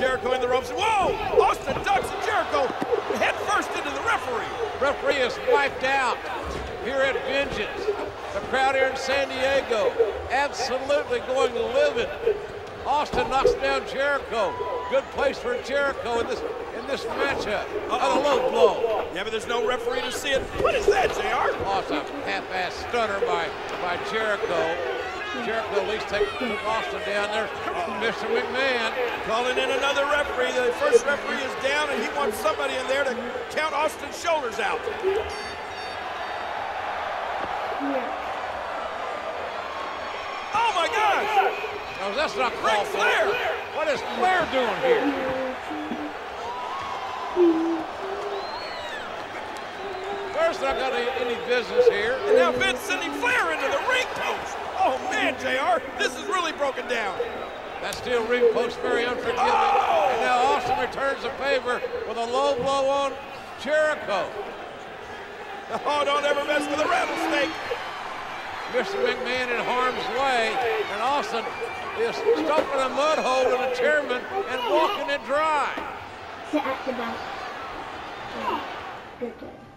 Jericho in the ropes. Whoa! Austin ducks and Jericho head first into the referee. Referee is wiped out here at Vengeance. The crowd here in San Diego absolutely going livid. Austin knocks down Jericho. Good place for Jericho in this in this matchup. Uh-oh. A low blow. Yeah, but there's no referee to see it. What is that, JR? Oh, it's a half-ass stunner by, by Jericho. Jericho at least take Austin down there. Mr. McMahon. Calling in another referee. The first referee is down, and he wants somebody in there to count Austin's shoulders out. Oh, my gosh! No, that's not Ric. Flair! What is Flair doing here? Flair's not got any, any business here. And now Vince sending Flair into the ring post. Oh, man, JR, this is really broken down. That steel ring post very unforgiving. Oh! And now Austin returns the favor with a low blow on Jericho. Oh, don't ever mess with a rattlesnake. Mr. McMahon in harm's way, and Austin is stuffing a mud hole in the chairman and walking it dry. Sit at the. Good job.